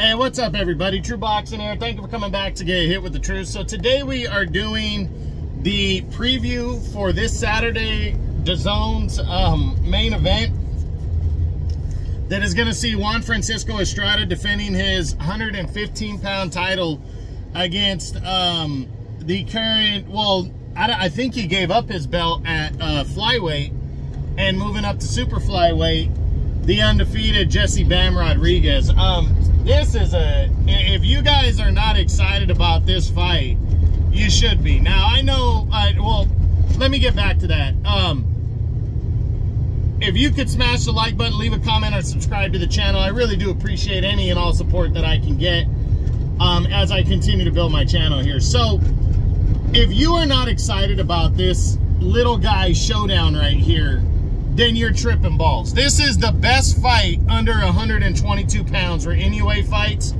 Hey, what's up, everybody? TRU Boxing here. Thank you for coming back to get hit with the truth. So today we are doing the preview for this Saturday DAZN's um, main event that is going to see Juan Francisco Estrada defending his 115-pound title against um, the current, well, I, I, think he gave up his belt at uh, flyweight and moving up to super flyweight, the undefeated Jesse Bam Rodriguez. Um, this is a, if you guys are not excited about this fight, you should be. Now, I know, uh, well, let me get back to that. Um, if you could smash the like button, leave a comment, or subscribe to the channel, I really do appreciate any and all support that I can get um, as I continue to build my channel here. So, if you are not excited about this little guy showdown right here, then you're tripping balls. This is the best fight under 122 pounds for NUA fights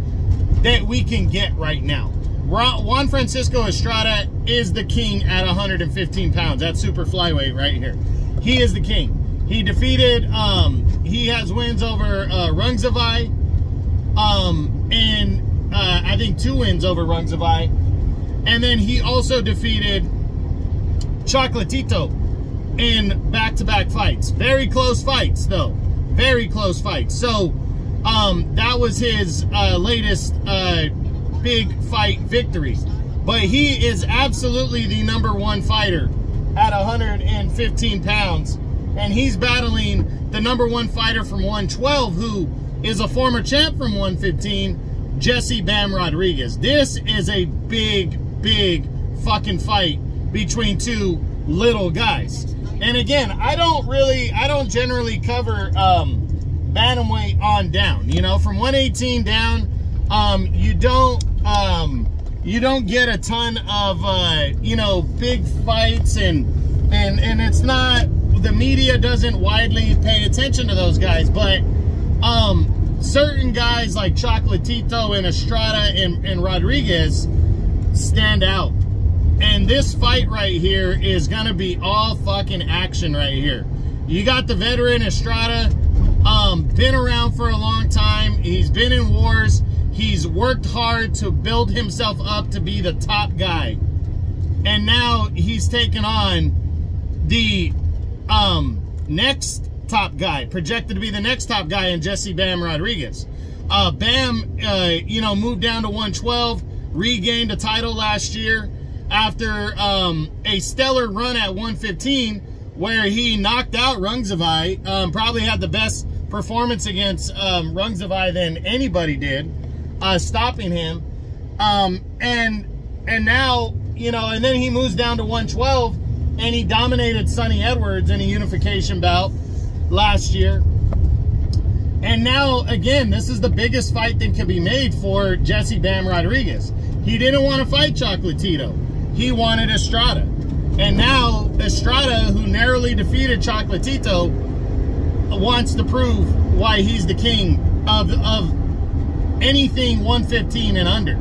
that we can get right now. Juan Francisco Estrada is the king at 115 pounds. That's super flyweight right here. He is the king. He defeated, um, he has wins over uh, Rungvisai, um, and uh, I think two wins over Rungvisai. And then he also defeated Chocolatito in back-to-back -back fights. Very close fights, though. Very close fights. So, um, that was his uh, latest uh, big fight victory. But he is absolutely the number one fighter at 115 pounds and he's battling the number one fighter from 112, who is a former champ from 115, Jesse Bam Rodriguez. This is a big, big fucking fight between two little guys. And again, I don't really, I don't generally cover um, bantamweight on down. You know, from 118 down, um, you don't, um, you don't get a ton of, uh, you know, big fights and, and, and it's not, the media doesn't widely pay attention to those guys, but um, certain guys like Chocolatito and Estrada and, and Rodriguez stand out. And this fight right here is going to be all fucking action right here. You got the veteran Estrada, um, been around for a long time. He's been in wars. He's worked hard to build himself up to be the top guy. And now he's taken on the um, next top guy, projected to be the next top guy in Jesse Bam Rodriguez. Uh, Bam, uh, you know, moved down to 112, regained a title last year after um, a stellar run at 115 where he knocked out Rungvisai, um, probably had the best performance against um, Rungvisai than anybody did, uh, stopping him. Um, and and now, you know, and then he moves down to 112 and he dominated Sunny Edwards in a unification bout last year. And now, again, this is the biggest fight that could be made for Jesse Bam Rodriguez. He didn't want to fight Chocolatito. He wanted Estrada. And now, Estrada, who narrowly defeated Chocolatito, wants to prove why he's the king of, of anything 115 and under.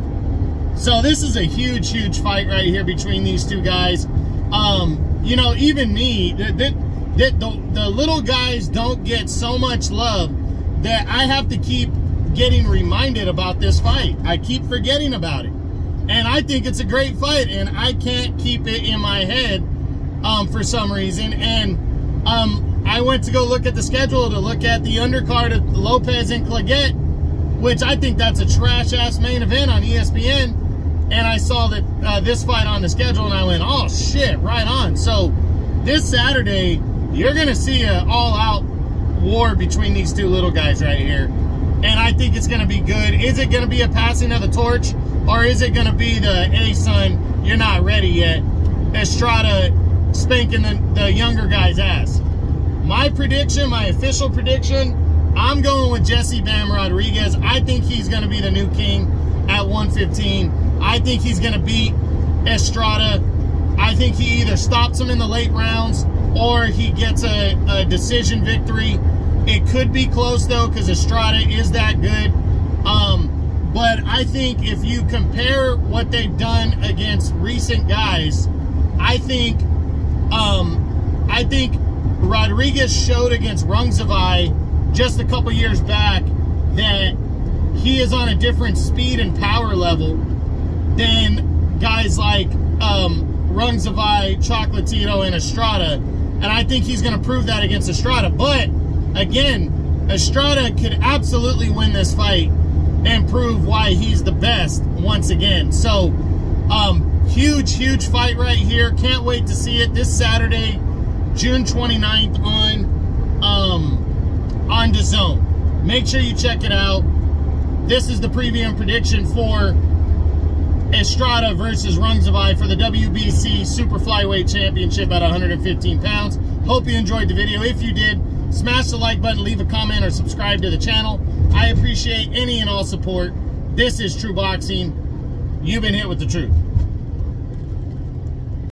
So this is a huge, huge fight right here between these two guys. Um, you know, even me, that, that, the, the little guys don't get so much love that I have to keep getting reminded about this fight. I keep forgetting about it. And I think it's a great fight, and I can't keep it in my head um, for some reason. And um, I went to go look at the schedule to look at the undercard of Lopez and Claggett, which I think that's a trash-ass main event on ESPN and I saw that uh, this fight on the schedule, and I went, oh shit, right on. So this Saturday, you're gonna see an all-out war between these two little guys right here, and I think it's gonna be good. Is it gonna be a passing of the torch, or is it gonna be the, hey son, you're not ready yet, Estrada spanking the, the younger guy's ass? My prediction, my official prediction, I'm going with Jesse Bam Rodriguez. I think he's gonna be the new king at 115. I think he's going to beat Estrada. I think he either stops him in the late rounds or he gets a, a decision victory. It could be close, though, because Estrada is that good. Um, but I think if you compare what they've done against recent guys, I think um, I think Rodriguez showed against Rungvisai just a couple years back that he is on a different speed and power level than guys like um, Rungvisai, Chocolatito, and Estrada. And I think he's going to prove that against Estrada. But again, Estrada could absolutely win this fight and prove why he's the best once again. So, um, huge, huge fight right here. Can't wait to see it this Saturday, June 29th on um, on DAZN. Make sure you check it out. This is the preview and prediction for Estrada versus Rungvisai for the WBC Super Flyweight Championship at 115 pounds. Hope you enjoyed the video. If you did, smash the like button, leave a comment, or subscribe to the channel. I appreciate any and all support. This is TRU Boxing. You've been hit with the truth.